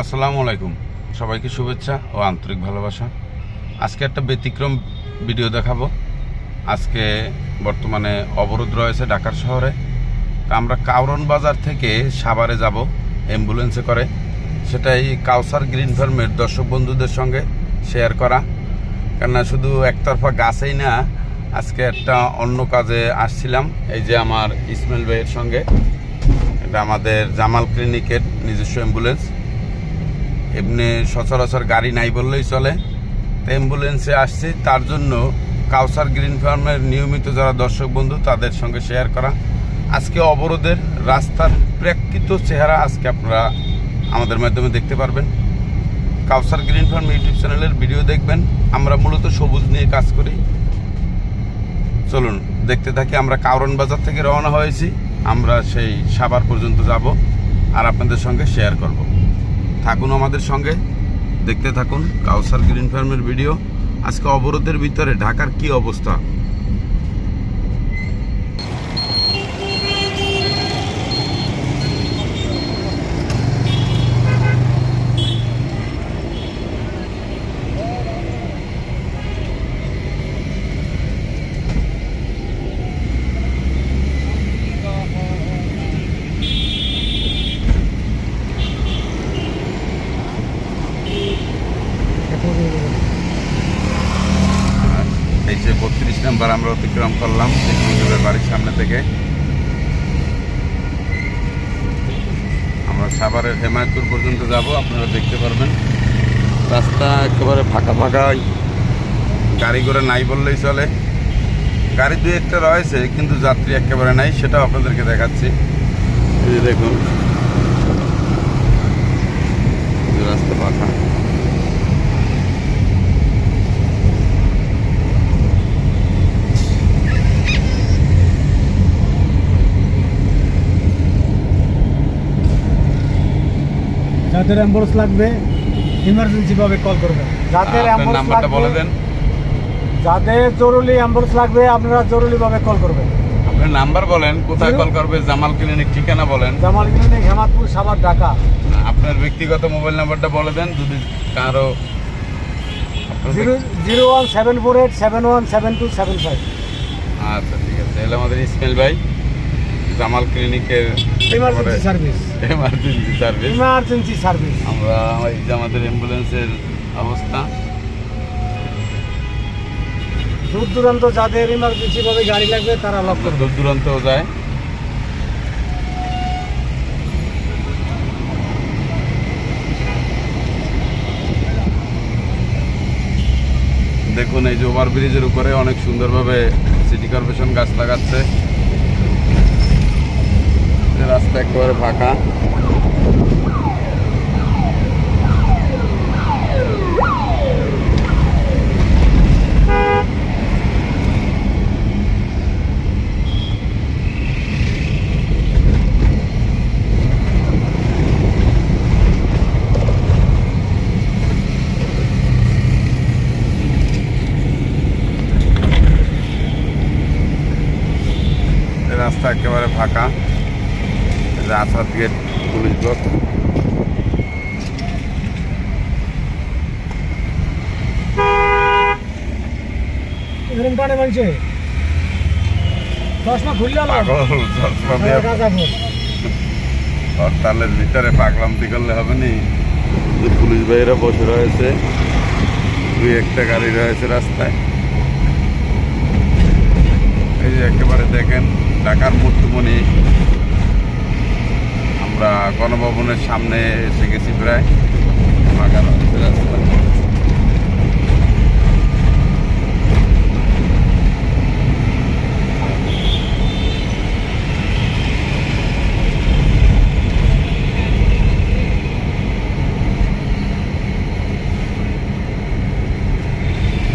আসসালামু আলাইকুম। সবাইকে শুভেচ্ছা ও আন্তরিক ভালোবাসা। আজকে একটা ব্যতিক্রম ভিডিও দেখাবো। আজকে বর্তমানে অবরোধ রয়েছে ঢাকার শহরে। তা আমরা কাউরন বাজার থেকে সাভারে যাব, অ্যাম্বুলেন্সে করে। সেটাই কাউসার গ্রিন ফার্মের দর্শক বন্ধুদের সঙ্গে শেয়ার করা। কেননা শুধু একতরফা গাছেই না, আজকে একটা অন্য কাজে আসছিলাম। এই যে আমার ইসমাইল ভাইয়ের সঙ্গে। এটা আমাদের জামাল ক্লিনিকের নিজস্ব অ্যাম্বুলেন্স। এমনি সচরাচর গাড়ি নাই বললেই চলে। তো অ্যাম্বুলেন্সে আসছি, তার জন্য কাউসার গ্রিন ফার্মের নিয়মিত যারা দর্শক বন্ধু, তাদের সঙ্গে শেয়ার করা। আজকে অবরোধের রাস্তার প্রেক্ষিত চেহারা আজকে আপনারা আমাদের মাধ্যমে দেখতে পারবেন। কাউসার গ্রিন ফার্ম ইউটিউব চ্যানেলের ভিডিও দেখবেন। আমরা মূলত সবুজ নিয়ে কাজ করি। চলুন, দেখতে থাকি আমরা কাউরন বাজার থেকে রওনা হয়েছি। আমরা সেই সাভার পর্যন্ত যাব আর আপনাদের সঙ্গে শেয়ার করব। থাকুন আমাদের সঙ্গে। দেখতে থাকুন কাউসার গ্রিন ফার্মের ভিডিও। আজকে অবরোধের ভিতরে ঢাকার কি অবস্থা এই যে বত্রিশ নাম্বার আমরা অতিক্রম করলাম বাড়ির সামনে থেকে। আমরা সাভারের হেমায়তপুর পর্যন্ত যাব, আপনারা দেখতে পারবেন। রাস্তা একেবারে ফাঁকা ফাঁকাই গাড়ি করে নাই বললেই চলে। গাড়ি দু একটা রয়েছে, কিন্তু যাত্রী একেবারে নাই, সেটাও আপনাদেরকে দেখাচ্ছি। দেখুন। রাস্তা ফাঁকা। যাদের অ্যাম্বুলেন্স লাগবে ইমার্জেন্সি ভাবে কল করবেন যাদের অ্যাম্বুলেন্স নাম্বারটা বলে লাগবে দেন। যাদের জরুরি অ্যাম্বুলেন্স লাগবে আপনারা জরুরি ভাবে কল করবেন। আপনার নাম্বার বলেন কোথায় কল করবে জামাল ক্লিনিক ঠিকানা বলেন। জামাল ক্লিনিক হেমাদপুর সাভার ঢাকা। আপনার ব্যক্তিগত মোবাইল নাম্বারটা বলে দেন যদি কারও zero zero one seven four eight seven one seven two seven five. আচ্ছা ঠিক আছে। এলে আমাদের ইসমাইল ভাই জামাল ক্লিনিকের ইমার্জেন্সি সার্ভিস এমার্জেন্সি সার্ভিস আমরা এই যে আমাদের অ্যাম্বুলেন্সের অবস্থা। দূর দূরান্ত যাদের ইমার্জেন্সি ভাবে গাড়ি লাগবে তারা লক আমরা দূর দূরান্তেও যায় দেখুন এই যে ওভারব্রিজের উপরে অনেক সুন্দরভাবে সিটি কর্পোরেশন গাছ লাগাচ্ছে। রাস্তা একেবারে ফাঁকা এই রাস্তা একেবারে ফাঁকা যে আসাদ গেট পুলিশ ব্লক হরতালের ভিতরে পাগলামতি করলে হবে নি? যে পুলিশ ভাইয়েরা বসে রয়েছে। দুই একটা গাড়ি রয়েছে রাস্তায়। এই যে একেবারে দেখেন ঢাকার মূর্তিমণি আমরা গণভবনের সামনে এসে গেছি প্রায়। রয়েছে রাস্তা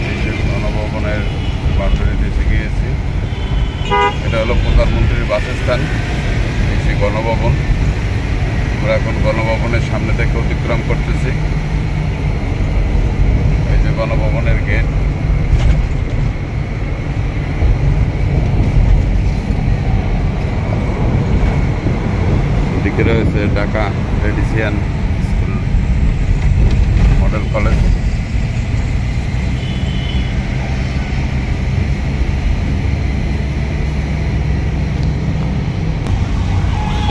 এই যে গণভবনের বাউন্ডারিতে এসে গিয়েছি এটা হলো প্রধানমন্ত্রীর বাসস্থান এই যে গণভবন আমরা এখন গণভবনের সামনে থেকে অতিক্রম করতেছি এই যে গণভবনের গেট রয়েছে ঢাকা রেডিসিয়ান স্কুল মডেল কলেজ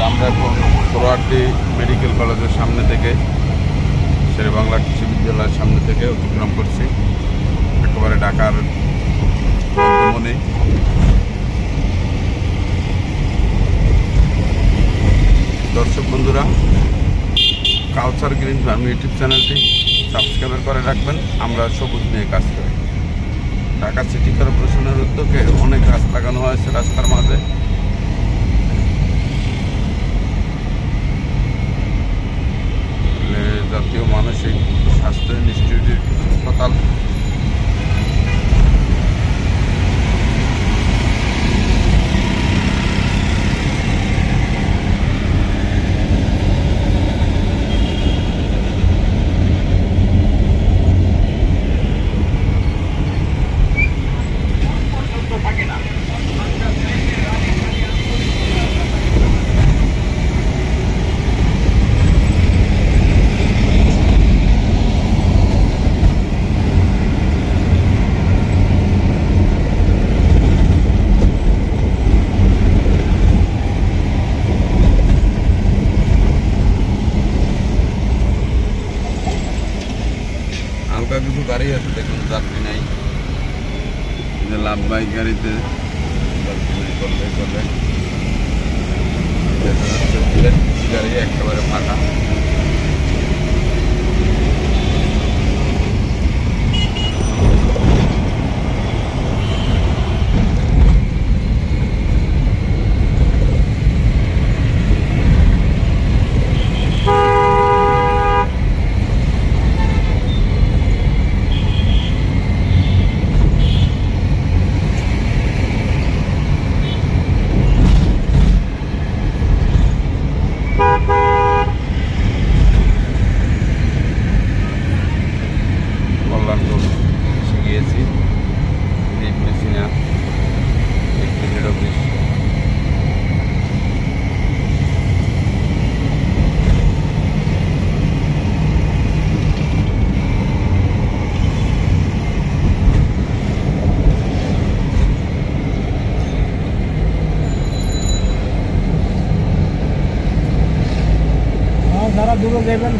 আমরা এখন সোহরাওয়ার্দী মেডিকেল কলেজের সামনে থেকে শেরে বাংলা কৃষি বিদ্যালয়ের সামনে থেকে অতিক্রম করছি। একেবারে ঢাকার মধ্যমণি দর্শক বন্ধুরা কালচার গ্রিন ফার্ম ইউটিউব চ্যানেলটি সাবস্ক্রাইব করে রাখবেন। আমরা সবুজ নিয়ে কাজ করি। ঢাকা সিটি কর্পোরেশনের উদ্যোগে অনেক গাছ লাগানো হয়েছে রাস্তার মাঝে। জাতীয় মানসিক স্বাস্থ্য ইনস্টিটিউট হাসপাতাল।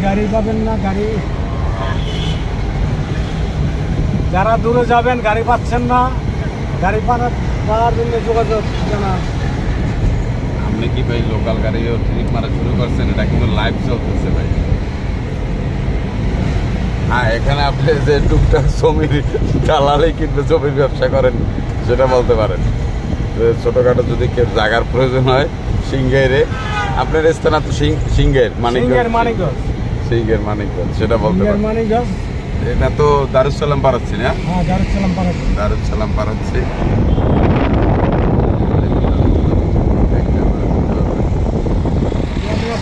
গাড়ি পাবেন না গাড়ি। যারা দূরে যাবেন গাড়ি পাচ্ছেন না। গাড়ি পাওয়ার জন্য যোগাযোগ জানা আপনি কি ভাই লোকাল গাড়িও ট্রিপ মারা শুরু করছেন? এটা কিন্তু লাইভ চলতেছে ভাই। হ্যাঁ এখানে আপনি যে টুকটাক জমির দালালি কিন্তু জমির ব্যবসা করেন সেটা বলতে পারেন। যে ছোটখাটো যদি কেউ জায়গার প্রয়োজন হয় সিংহেরে। আপনার স্থানা তো সিং- সিংহের মানিক সিঙ্গের মানিকগঞ্জ সেটা বলতে পারেন মানিকগঞ্জ। এটা তো দারুসালাম পারাচ্ছি না? হ্যাঁ দারুসালাম পাড়া দারুসালাম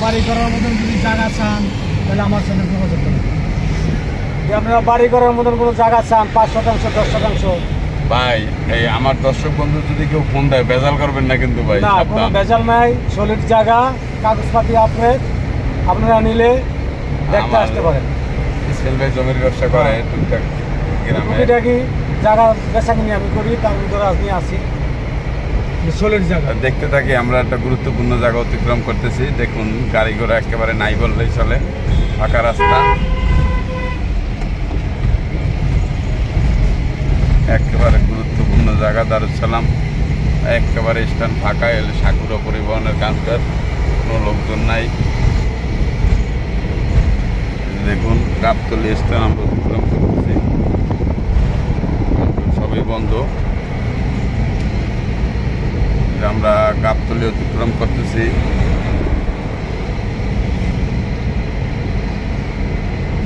বাড়ি করার মতন যদি জায়গা চান তাহলে আমার সাথে যোগাযোগ করুন। যদি আপনারা বাড়ি করার মতন কোনো জায়গা চান পাঁচ শতাংশ দশ শতাংশ। ভাই এই আমার দর্শক বন্ধু যদি কেউ ফোন দেয় বেজাল করবেন না কিন্তু ভাই না কোনো। বেজাল নাই সলিড জায়গা কাগজপাতি আপডেট আপনারা নিলে দেখতে আসতে পারেন। ইসমাইল ভাই জমির ব্যবসা করে টুকটাক গ্রামে। টুকিটাকি জায়গা বেচা কিনি আমি করি তার ভিতরে আপনি আছি। সলিড জায়গা। দেখতে থাকি আমরা একটা গুরুত্বপূর্ণ জায়গা অতিক্রম করতেছি। দেখুন গাড়ি ঘোড়া একেবারে নাই বললেই চলে ফাঁকা রাস্তা। একেবারে গুরুত্বপূর্ণ জায়গা দারুসালাম একেবারে স্ট্যান্ড ফাঁকা এলে সাকুরা পরিবহনের কাউন্টার কোনো লোকজন নাই। দেখুন গাবতলি স্ট্যান্ড আমরা অতিক্রম করতেছি। সবই বন্ধ। আমরা গাবতলি অতিক্রম করতেছি।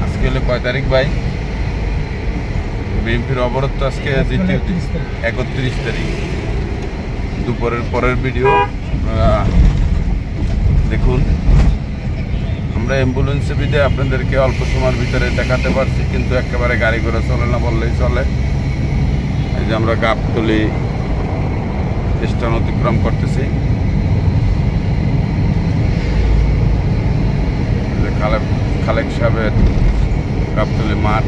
আজকে হলো কয় তারিখ ভাই? বিএনপির অবরোধ তো আজকে দ্বিতীয় দিন। 31 তারিখ। একত্রিশ তারিখ। দুপুরের পরের ভিডিও দেখুন। আমরা অ্যাম্বুলেন্সে বিদে আপনাদেরকে অল্প সময়ের ভিতরে দেখাতে পারছি, কিন্তু একেবারে গাড়ি ঘোড়া চলে না বললেই চলে। এই যে আমরা গাবতলি স্থান অতিক্রম করতেছি। খালেক খালেক সাহেবের গাবতলি মাঠ।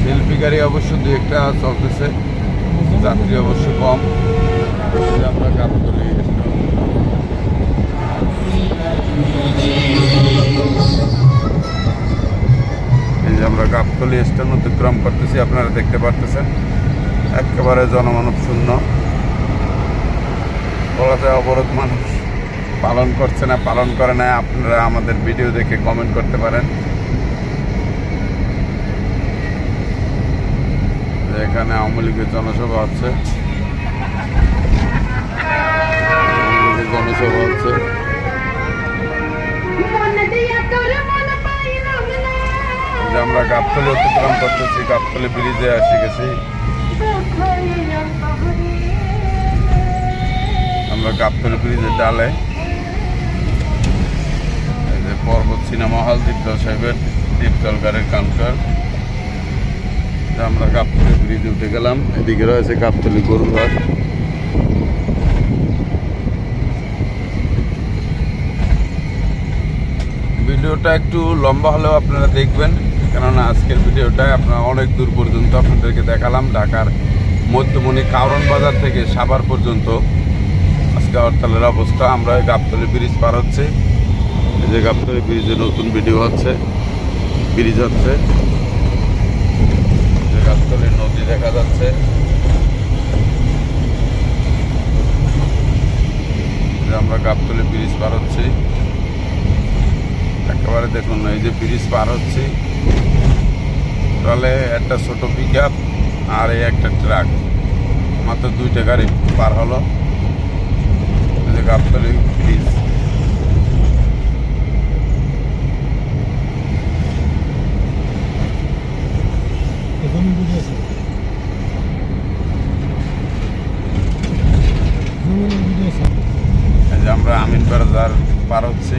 সেলফি গাড়ি অবশ্য দু একটা চলতেছে। যাত্রী অবশ্য কম। আমরা গাবতলি। এই যে আমরা গাবতলি স্টেশন অতিক্রম করতেছি, আপনারা দেখতে পারতেছেন। একেবারে জনমানব শূন্য। বলা অবরোধ মানুষ। পালন করছে না, পালন করে না, আপনারা আমাদের ভিডিও দেখে কমেন্ট করতে পারেন। এখানে আওয়ামী লীগের জনসভা আছে আওয়ামী লীগের জনসভা যে আমরা গাবতলি অতিক্রম করতেছি গাবতলি ব্রিজে এসে গেছি। আমরা গাবতলি ব্রিজের ডালে। পর্বত সিনেমা হল দীপদল সাহেবের দীপদল গাড়ির কাউন্টার আমরা গাবতলি ব্রিজে উঠে গেলাম। এদিকে রয়েছে গাবতলি গরুঘাট ভিডিওটা একটু লম্বা হলেও আপনারা দেখবেন, কেননা আজকের ভিডিওটা আপনারা অনেক দূর পর্যন্ত আপনাদেরকে দেখালাম, ঢাকার মধ্যমণি কারণ বাজার থেকে সাভার পর্যন্ত। আজকে হরতালের অবস্থা, আমরা গাবতলি ব্রিজ পার হচ্ছে। এই যে গাবতলি ব্রিজে নতুন ভিডিও হচ্ছে ব্রিজ হচ্ছে এই যে গাবতলি নদী দেখা যাচ্ছে। আমরা গাবতলি ব্রিজ পার হচ্ছি। একেবারে দেখুন, এই যে ব্রিজ পার হচ্ছি। তাহলে একটা ছোট পিক আর এই একটা ট্রাক মাত্র দুইটা গাড়ি পার হলো। যে গাবতলি ব্রিজ। বুঝেছে বুঝেছে এই যে আমরা আমিন বাজার পার হচ্ছি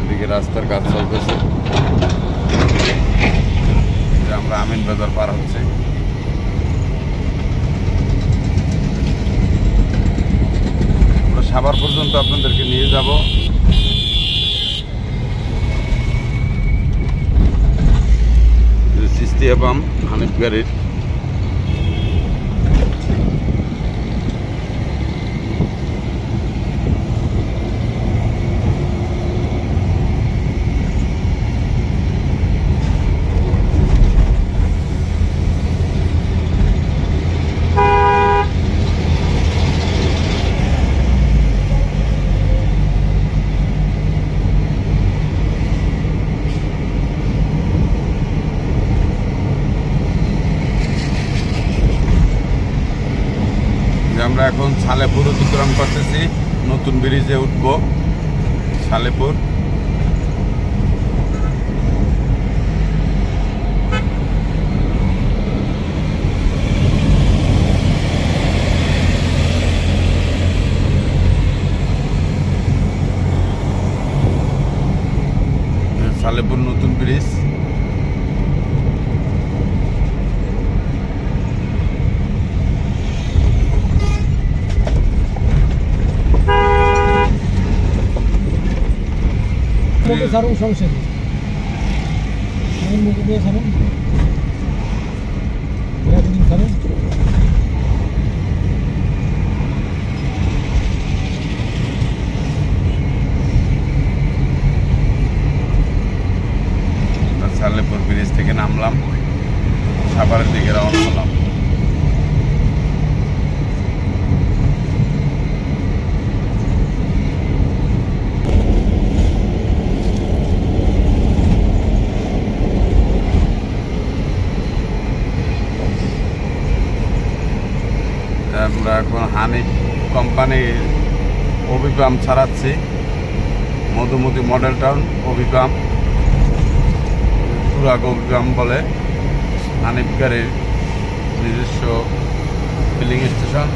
এদিকে রাস্তার কাজ চলতেছে। আমরা আমিন বাজার পার হচ্ছে। সাভার পর্যন্ত আপনাদেরকে নিয়ে যাব। সিস্তিয়া পাম্প হানিফ গাড়ির যে আমরা এখন সালেপুর অতিক্রম করতেছি। নতুন ব্রিজে উঠব সালেপুর। সালেপুর নতুন ব্রিজ। নেই। আমার মুখে ব্রিজ থেকে নামলাম। সাভারের দিকে রওনা হলাম আমরা এখন হানি কোম্পানির অভিপাম ছাড়াচ্ছি। মধুমতি মডেল টাউন অভিপাম তুরাগ অভিপাম বলে। হানিফ গাড়ির নিজস্ব ফিলিং স্টেশন